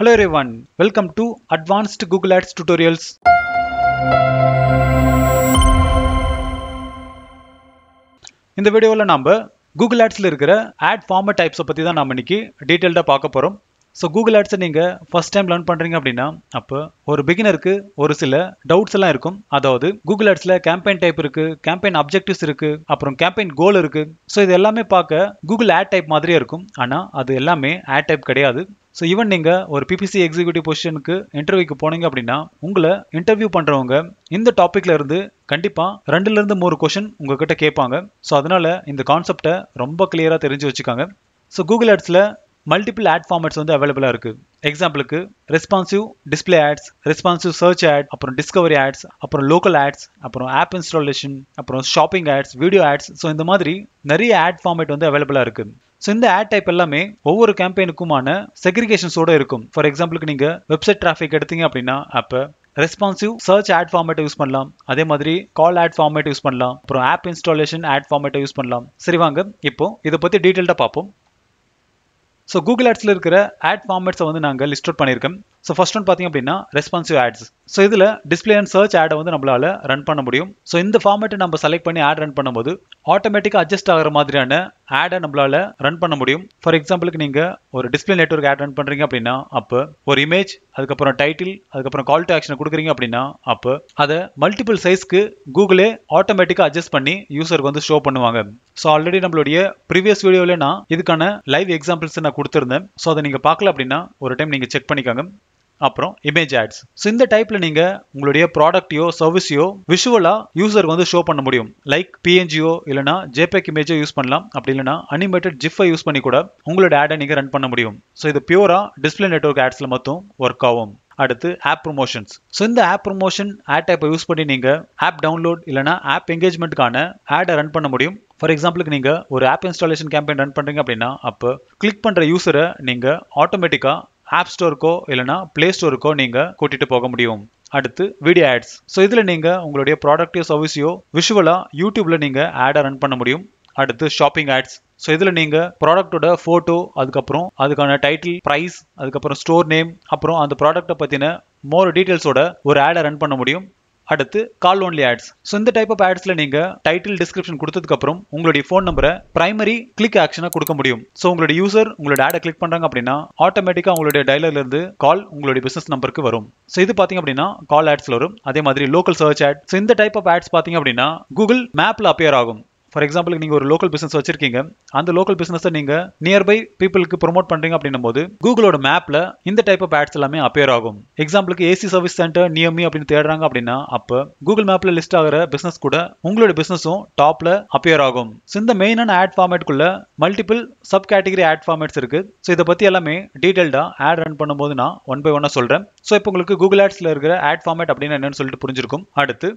Hello everyone, welcome to Advanced Google Ads Tutorials. இந்த வீடியோவில் நாம் கூகுள் ஆட்ஸில் இருக்கிற ஆட் ஃபார்மட் டைப்ஸை பற்றி தான் நம்ம இன்றைக்கி டீட்டெயில்டாக பார்க்க போகிறோம் ஸோ கூகுள் ஆட்ஸை நீங்கள் ஃபஸ்ட் டைம் லேர்ன் பண்ணுறீங்க அப்படின்னா அப்போ ஒரு பிகினருக்கு ஒரு சில டவுட்ஸ் எல்லாம் இருக்கும். அதாவது கூகுள் ஆட்ஸில் கேம்பெயின் டைப் இருக்குது கேம்பெயின் அப்ஜெக்டிவ்ஸ் இருக்குது அப்புறம் கேம்பெயின் கோல் இருக்குது ஸோ இது எல்லாமே பார்க்க கூகுள் ஆட் டைப் மாதிரியே இருக்கும். ஆனால் அது எல்லாமே ஆட் டைப் கிடையாது. ஸோ ஈவன் நீங்கள் ஒரு பிபிசி எக்ஸிக்யூட்டிவ் பொசிஷனுக்கு இன்டர்வியூக்கு போனீங்க அப்படின்னா உங்களை இன்டர்வியூ பண்ணுறவங்க இந்த டாப்பிக்ல இருந்து கண்டிப்பாக ரெண்டுலேருந்து மூணு கொஷின் உங்ககிட்ட கேட்பாங்க. ஸோ அதனால் இந்த கான்செப்டை ரொம்ப கிளியராக தெரிஞ்சு வச்சுக்காங்க. ஸோ கூகுள் ஆட்ஸில் மல்டிபிள் ஆட் ஃபார்மேட்ஸ் வந்து அவைலபிளாக இருக்குது எக்ஸாம்பிளுக்கு responsive display ads responsive search ad அப்புறம் டிஸ்கவரி ஆட்ஸ் அப்புறம் லோக்கல் ஆட்ஸ் அப்புறம் ஆப் இன்ஸ்டாலேஷன் அப்புறம் shopping ads video ads so இந்த மாதிரி நிறைய ஆட் ஃபார்மேட் வந்து அவைலபிளாக இருக்குது ஸோ இந்த ஆட் டைப் எல்லாமே ஒவ்வொரு கேம்பெயினுக்குமான செக்ரிகேஷன்ஸோட இருக்கும். ஃபார் எக்ஸாம்பிளுக்கு நீங்கள் வெப்சைட் டிராஃபிக் எடுத்தீங்க அப்படின்னா அப்போ ரெஸ்பான்சிவ் சர்ச் ஆட் ஃபார்மேட்டை யூஸ் பண்ணலாம். அதே மாதிரி கால் ஆட் ஃபார்மேட் யூஸ் பண்ணலாம். அப்புறம் ஆப் இன்ஸ்டாலேஷன் ஆட் ஃபார்மேட்டை யூஸ் பண்ணலாம். சரி வாங்க. இப்போ இதை பற்றி டீட்டெயில்டாக பார்ப்போம். ஸோ கூகுள் ஆட்ஸில் இருக்கிற ஆட் ஃபார்மேட்ஸை வந்து நாங்கள் லிஸ்ட் அவுட் பண்ணியிருக்கோம். ஸோ ஃபர்ஸ்ட் ஒன் பார்த்தீங்க அப்படின்னா ரெஸ்பான்சிவ் ஆட்ஸ் ஸோ இதில் டிஸ்பிளே அண்ட் சர்ச் ஆடை வந்து நம்மளால ரன் பண்ண முடியும். ஸோ இந்த ஃபார்மேட்டை நம்ம செலக்ட் பண்ணி ஆட் ரன் பண்ணும்போது ஆட்டோமேட்டிக்காக அட்ஜஸ்ட் ஆகிற மாதிரியான ஆடை நம்மளால ரன் பண்ண முடியும். ஃபார் எக்ஸாம்பிளுக்கு நீங்கள் ஒரு டிஸ்பிளே நெட்ஒர்க் ஆட் ரன் பண்ணுறீங்க அப்படின்னா அப்போ ஒரு இமேஜ் அதுக்கப்புறம் டைட்டில் அதுக்கப்புறம் கால் டு ஆக்ஷனை கொடுக்குறீங்க அப்படின்னா அப்போ அதை மல்டிபிள் சைஸ்க்கு கூகுளே ஆட்டோமேட்டிக்காக அட்ஜஸ்ட் பண்ணி யூசருக்கு வந்து ஷோ பண்ணுவாங்க. ஸோ ஆல்ரெடி நம்மளுடைய ப்ரீவியஸ் வீடியோவில் நான் இதுக்கான லைவ் எக்ஸாம்பிள்ஸ் நான் கொடுத்துருந்தேன். ஸோ அதை நீங்கள் பார்க்கல அப்படின்னா ஒரு டைம் நீங்கள் செக் பண்ணிக்கோங்க. அப்புறம் இமேஜ் ஆட்ஸ் ஸோ இந்த டைப்பில் நீங்கள் உங்களுடைய ப்ராடக்ட்டையோ சர்வீஸையோ விஷுவலாக யூசருக்கு வந்து ஷோ பண்ண முடியும். லைக் பிஎன்ஜிஓ இல்லைனா ஜேபேக் இமேஜோ யூஸ் பண்ணலாம். அப்படி இல்லைனா அனிமேட்டட் ஜிஃபை யூஸ் பண்ணி கூட உங்களோட ஆடை நீங்கள் ரன் பண்ண முடியும். ஸோ இது பியூரா டிஸ்பிளே நெட்ஒர்க் ஆட்ஸில் மட்டும் ஒர்க் ஆகும். அடுத்து ஆப் ப்ரொமோஷன்ஸ் ஸோ இந்த ஆப் ப்ரொமோஷன் ஆட் ஆப்பை யூஸ் பண்ணி நீங்கள் ஆப் டவுன்லோட் இல்லைனா ஆப் என்கேஜ்மெண்ட்டுக்கான ஆடை ரன் பண்ண முடியும். ஃபார் எக்ஸாம்பிளுக்கு நீங்கள் ஒரு ஆப் இன்ஸ்டாலேஷன் கேம்பெயின் ரன் பண்ணுறீங்க அப்படின்னா அப்போ கிளிக் பண்ணுற யூசரை நீங்கள் ஆட்டோமேட்டிக்காக ஆப் ஸ்டோருக்கோ இல்லைனா ப்ளே ஸ்டோருக்கோ நீங்கள் கூட்டிகிட்டு போக முடியும். அடுத்து வீடியோ ஆட்ஸ் ஸோ இதில் நீங்கள் உங்களுடைய ப்ராடக்டையோ சர்வீஸையோ விஷுவலாக யூடியூப்பில் நீங்கள் ஆடை ரன் பண்ண முடியும். அடுத்து ஷாப்பிங் ஆட்ஸ் ஸோ இதில் நீங்கள் ப்ராடக்ட்டோட ஃபோட்டோ அதுக்கப்புறம் அதுக்கான டைட்டில் ப்ரைஸ் அதுக்கப்புறம் ஸ்டோர் நேம் அப்புறம் அந்த ப்ராடக்ட்டை பற்றின மோர் டீட்டெயில்ஸோட ஒரு ஆடை ரன் பண்ண முடியும். அடுத்து கால் ஒன்லி ஆட்ஸ் ஸோ இந்த டைப் ஆஃப் ஆட்ஸில் நீங்கள் டைட்டில் டிஸ்கிரிப்ஷன் கொடுத்ததுக்கப்புறம் உங்களுடைய ஃபோன் நம்பரை பிரைமரி கிளிக் ஆக்ஷனாக கொடுக்க முடியும். ஸோ உங்களுடைய யூசர் உங்களோட ஆடை கிளிக் பண்ணுறாங்க அப்படின்னா ஆட்டோமேட்டிக்காக உங்களுடைய டைலர்லேருந்து கால் உங்களுடைய பிசினஸ் நம்பருக்கு வரும். ஸோ இது பார்த்தீங்க அப்படின்னா கால் ஆட்ஸில் வரும். அதே மாதிரி லோக்கல் சர்ச் ஆட் ஸோ இந்த டைப் ஆஃப் ஆட்ஸ் பார்த்தீங்க அப்படின்னா கூகுள் மேப்பில் அப்பியர் ஆகும். ஃபார் எக்ஸாம்பிளுக்கு நீங்கள் ஒரு லோக்கல் பிஸ்னஸ் வச்சிருக்கீங்க. அந்த லோக்கல் பிஸ்னஸை நீங்கள் நியர்பை பீப்புளுக்கு ப்ரொமோட் பண்ணுறீங்க அப்படின்னும் போது கூகுளோட மேப்பில் இந்த டைப் ஆஃப் ஆட்ஸ் எல்லாமே அப்பியர் ஆகும். எக்ஸாம்பிளுக்கு ஏசி சர்வீஸ் சென்டர் நியமி அப்படின்னு தேடுறாங்க அப்படின்னா அப்போ கூகுள் மேப்பில் லிஸ்ட் ஆகிற பிஸ்னஸ் கூட உங்களோட பிஸ்னஸும் டாப்பில் அப்பியர் ஆகும். ஸோ இந்த மெயினான ஆட் ஃபார்மேட்குள்ள multiple sub category ad formats இருக்குது ஸோ இதை பற்றி எல்லாமே டீட்டெயில்டாக ஆட் ரன் பண்ணும்போது நான் ஒன் பை ஒன்னாக சொல்கிறேன் ஸோ இப்போ உங்களுக்கு கூகுள் ஆட்ஸில் இருக்கிற ஆட் ஃபார்மேட் அப்படின்னு என்னன்னு சொல்லிட்டு புரிஞ்சிருக்கும். அடுத்து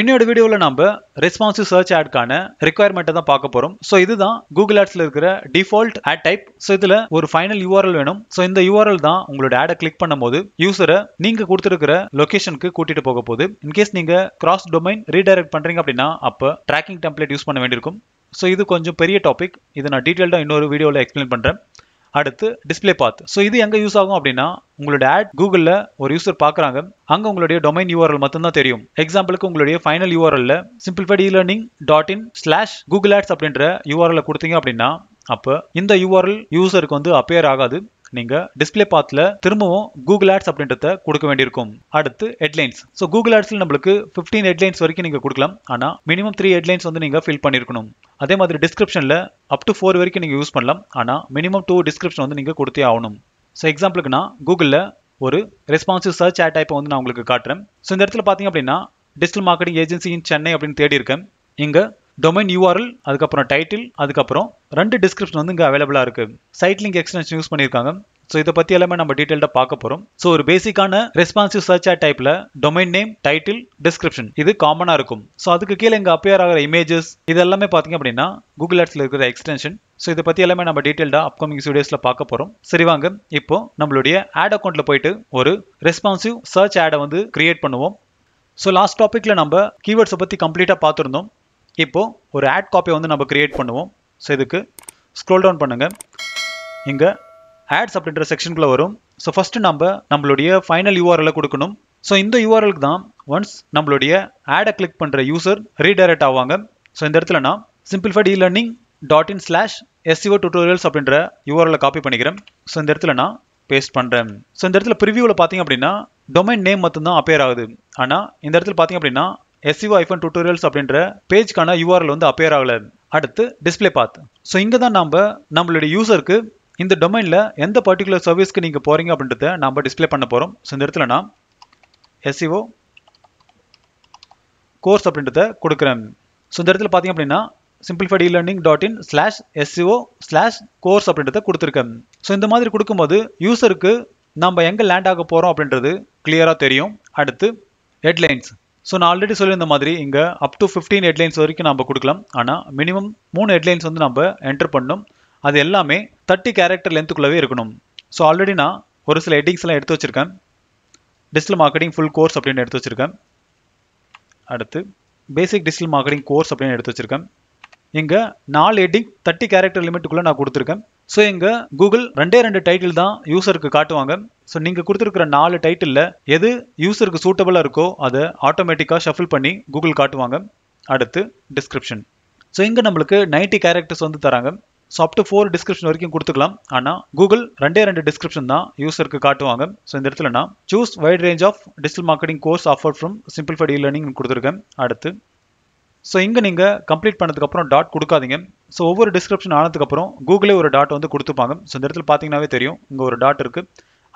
இன்னொரு வீடியோவில் நம்ம ரெஸ்பான்சிவ் சர்ச் ஆட்கான ரெக்குயர்மெண்ட்டை தான் பார்க்க போகிறோம் ஸோ இதுதான் கூகுள் ஆட்ஸில் இருக்கிற டிஃபால்ட் ஆட் டைப் ஸோ இதில் ஒரு ஃபைனல் யூஆர்எல் வேணும். ஸோ இந்த யூஆர்எல் தான் உங்களோட ஆடை கிளிக் பண்ணும்போது யூசரை நீங்கள் கொடுத்துருக்கிற லொக்கேஷனுக்கு கூட்டிகிட்டு போக போகுது. இன்கேஸ் நீங்கள் கிராஸ் டொமைன் ரீடைரக்ட் பண்ணுறீங்க அப்படின்னா அப்போ ட்ராக்கிங் டெம்ப்ளேட் யூஸ் பண்ண வேண்டியிருக்கும். ஸோ இது கொஞ்சம் பெரிய டாபிக் இதை நான் டீட்டெயில்டாக இன்னொரு வீடியோவில் எக்ஸ்பிளைன் பண்ணுறேன் அடுத்து டிஸ்பிளே பாத் ஸோ இது எங்கே யூஸ் ஆகும் அப்படின்னா உங்களோட ஆட் கூகுளில் ஒரு யூசர் பார்க்குறாங்க. அங்கே உங்களுடைய டொமைன் யூஆர்எல் மட்டும்தான் தெரியும். எக்ஸாம்பிளுக்கு உங்களுடைய final யூஆர்எல்ல simplified e learning dot in slash Google ads அப்படின்ற யூஆர்எல் கொடுத்தீங்க அப்படின்னா அப்போ இந்த யூஆர்எல் யூசருக்கு வந்து அப்பேர் ஆகாது. நீங்க டிஸ்பிளே பாத்தில் திரும்பவும் கூகுள் ஆட்ஸ் அப்படின்றத கொடுக்க வேண்டியிருக்கும். அடுத்து ஹெட்லைன்ஸ் ஸோ கூகுள் ஆட்ஸில் நம்மளுக்கு ஃபிஃப்டீன் ஹெட்லைன்ஸ் வரைக்கும் நீங்கள் கொடுக்கலாம். ஆனால் மினிமம் த்ரீ ஹெட்லைன்ஸ் வந்து நீங்கள் ஃபில் பண்ணியிருக்கணும். அதே மாதிரி டிஸ்கிரிப்ஷனில் அப் டு ஃபோர் வரைக்கும் நீங்கள் யூஸ் பண்ணலாம். ஆனால் மினிமம் டூ டிஸ்கிரிப்ஷன் வந்து நீங்கள் கொடுத்தே ஆகணும். ஸோ எக்ஸாம்பிளுக்கு நான் கூகுளில் ஒரு ரெஸ்பான்சிவ் சர்ச் ஆட் டைப்பை வந்து நான் உங்களுக்கு காட்டுறேன். ஸோ இந்த இடத்துல பார்த்தீங்க அப்படின்னா digital marketing agency in Chennai அப்படின்னு தேடி இருக்கேன் இங்கே டொமைன் யூஆர்எல் அதுக்கப்புறம் டைட்டில் அதுக்கப்புறம் ரெண்டு டிஸ்கிரிப்ஷன் வந்து இங்கே அவைலபிளாக இருக்குது சைட் லிங்க் எக்ஸ்டென்ஷன் யூஸ் பண்ணியிருக்காங்க. ஸோ இதை பற்றி எல்லாமே நம்ம டீட்டெயில்டாக பார்க்க போகிறோம் ஸோ ஒரு பேசிக்கான ரெஸ்பான்சிவ் சர்ச் ஆட் டைப்பில் டொமைன் நேம் டைட்டில் டிஸ்கிரிப்ஷன் இது காமனாக இருக்கும். ஸோ அதுக்கு கீழே இங்கே அப்பியர் ஆகிற இமேஜஸ் இது எல்லாமே பார்த்தீங்க அப்படின்னா கூகுள் ஆட்ஸில் இருக்கிற எக்ஸ்டென்ஷன் ஸோ இதை பற்றி எல்லாமே நம்ம டீட்டெயில்டாக அப்கமிங் வீடியோஸில் பார்க்க போகிறோம் சரி வாங்க இப்போ நம்மளுடைய ஆட் அக்கௌண்ட்டில் போயிட்டு ஒரு ரெஸ்பான்சிவ் சர்ச் ஆடை வந்து கிரியேட் பண்ணுவோம். ஸோ லாஸ்ட் டாப்பிக்கில் நம்ம கீவேர்ட்ஸை பற்றி கம்ப்ளீட்டாக பார்த்துருந்தோம். இப்போ ஒரு ஆட் காப்பியை வந்து நம்ம க்ரியேட் பண்ணுவோம். ஸோ இதுக்கு ஸ்க்ரோல் டவுன் பண்ணுங்கள் இங்கே ஆட்ஸ் அப்படின்ற செக்ஷனுக்குள்ளே வரும். ஸோ ஃபஸ்ட்டு நம்ம நம்மளுடைய ஃபைனல் யூஆர்எல் கொடுக்கணும். ஸோ இந்த யூஆர்எலுக்கு தான் ஒன்ஸ் நம்மளுடைய ஆடை கிளிக் பண்ணுற யூசர் ரீடைரக்ட் ஆவாங்க. ஸோ இந்த இடத்துல நான் simplified e learning dot in slash SEO tutorials அப்படின்ற யூஆர்எல் காப்பி பண்ணிக்கிறேன். ஸோ இந்த இடத்துல நான் பேஸ்ட் பண்ணுறேன் ஸோ இந்த இடத்துல ப்ரிவியூவில் பார்த்தீங்க அப்படின்னா டொமைன் நேம் மட்டும்தான் அப்பேர் ஆகுது. ஆனால் இந்த இடத்துல பார்த்தீங்க அப்படின்னா எஸ்இஓ ஐஃபன் டுட்டோரியல்ஸ் அப்படின்ற பேஜ்க்கான யூஆர்எல் வந்து அப்பேர் ஆகல. அடுத்து டிஸ்பிளே பாத் ஸோ இங்கே தான் நம்ம நம்மளுடைய யூசருக்கு இந்த டொமைனில் எந்த பர்டிகுலர் சர்வீஸ்க்கு நீங்கள் போகிறீங்க அப்படின்றத நம்ம டிஸ்பிளே பண்ண போகிறோம் ஸோ இந்த இடத்துல நான் எஸ்இஓ கோர்ஸ் அப்படின்றத கொடுக்குறேன். ஸோ இந்த இடத்துல பார்த்தீங்க அப்படின்னா simplified learning dot in slash SEO slash course அப்படின்றத கொடுத்துருக்கேன். ஸோ இந்த மாதிரி கொடுக்கும்போது யூசருக்கு நம்ம எங்கே லேண்ட் ஆக போகிறோம் அப்படின்றது கிளியராக தெரியும். அடுத்து ஹெட்லைன்ஸ் ஸோ நான் ஆல்ரெடி சொல்லியிருந்த மாதிரி இங்கே அப் டு ஃபிஃப்டீன் ஹெட்லைன்ஸ் வரைக்கும் நம்ம கொடுக்கலாம். ஆனால் மினிமம் மூணு ஹெட்லைன்ஸ் வந்து நம்ம என்டர் பண்ணணும். அது எல்லாமே தேர்ட்டி கேரக்டர் லென்த்துக்குள்ளவே இருக்கணும். ஸோ ஆல்ரெடி நான் ஒரு சில ஹெட்டிங்ஸ்லாம் எடுத்து வச்சுருக்கேன். டிஜிட்டல் மார்க்கெட்டிங் ஃபுல் கோர்ஸ் அப்படின்னு எடுத்து வச்சுருக்கேன். அடுத்து பேசிக் டிஜிட்டல் மார்க்கெட்டிங் கோர்ஸ் அப்படின்னு எடுத்து வச்சுருக்கேன். இங்கே நாலு ஹெட்டிங் தேர்ட்டி கேரக்டர் லிமிட்டுக்குள்ளே நான் கொடுத்துருக்கேன். ஸோ இங்கே கூகுள் ரெண்டே ரெண்டு டைட்டில் தான் யூசருக்கு காட்டுவாங்க. ஸோ நீங்கள் கொடுத்துருக்குற நாலு டைட்டிலில் எது யூசருக்கு சூட்டபுளாக இருக்கோ அதை ஆட்டோமேட்டிக்காக ஷஃபில் பண்ணி கூகுள் காட்டுவாங்க. அடுத்து டிஸ்கிரிப்ஷன் ஸோ இங்கே நம்மளுக்கு நைன்ட்டி கேரக்டர்ஸ் வந்து தராங்க. So up to four description வரைக்கும் கொடுத்துக்கலாம். ஆனால் கூகுள் ரெண்டே ரெண்டு டிஸ்கிரிப்ஷன் தான் யூசருக்கு காட்டுவாங்க. ஸோ இந்த இடத்துல நான் choose wide range of digital marketing course offer from simplified e learning கொடுத்துருக்கேன். அடுத்து ஸோ இங்கே நீங்கள் கம்ப்ளீட் பண்ணதுக்கப்புறம் டாட் கொடுக்காதீங்க. ஸோ ஒவ்வொரு டிஸ்கிரிப்ஷன் ஆனதுக்கப்புறம் கூகுளே ஒரு டாட் வந்து கொடுத்துப்பாங்க. ஸோ இந்த இடத்துல பார்த்தீங்கன்னாவே தெரியும். இங்கே ஒரு டாட் இருக்குது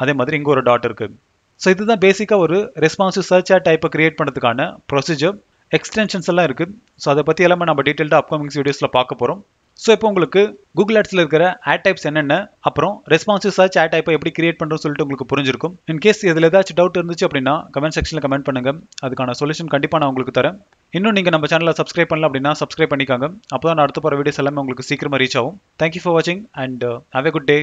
அதே மாதிரி இங்கே ஒரு டாட் இருக்குது ஸோ இதுதான் பேசிக்காக ஒரு ரெஸ்பான்சிவ் சர்ச் ஆட் டைப்பை கிரியேட் பண்ணுறதுக்கான ப்ரொசீஜர் எக்ஸ்டென்ஷன்ஸ் எல்லாம் இருக்குது ஸோ அதை பற்றி எல்லாமே நம்ம டீட்டெயில்டாக அப்கமிங்ஸ் வீடியோஸில் பார்க்க போகிறோம் ஸோ இப்போ உங்களுக்கு கூகுள் ஆட்ஸில் இருக்கிற ஆட் டைப்ஸ் என்னென்ன? அப்புறம் ரெஸ்பான்சிவ் சர்ச் ஆட் டைப்பை எப்படி கிரியேட் பண்ணுறோம் சொல்லிட்டு உங்களுக்கு புரிஞ்சிருக்கும். இன் கேஸ் இதில் ஏதாச்சும் டவுட் இருந்துச்சு அப்படின்னா கமெண்ட் செக்ஷனில் கமெண்ட் பண்ணுங்க. அதுக்கான சொல்யூஷன் கண்டிப்பாக நான் உங்களுக்கு தரேன். இன்னும் நீங்கள் நம்ம சேனலை சப்ஸ்கிரைப் பண்ணல அப்படின்னா சப்ஸ்கிரைப் பண்ணிக்காங்க. அப்போ தான் அடுத்த போகிற வீடியோஸ் எல்லாமே உங்களுக்கு சீக்கிரமாக ரீச் ஆகும். தேங்க்யூ ஃபார் வாட்சிங் and have a good day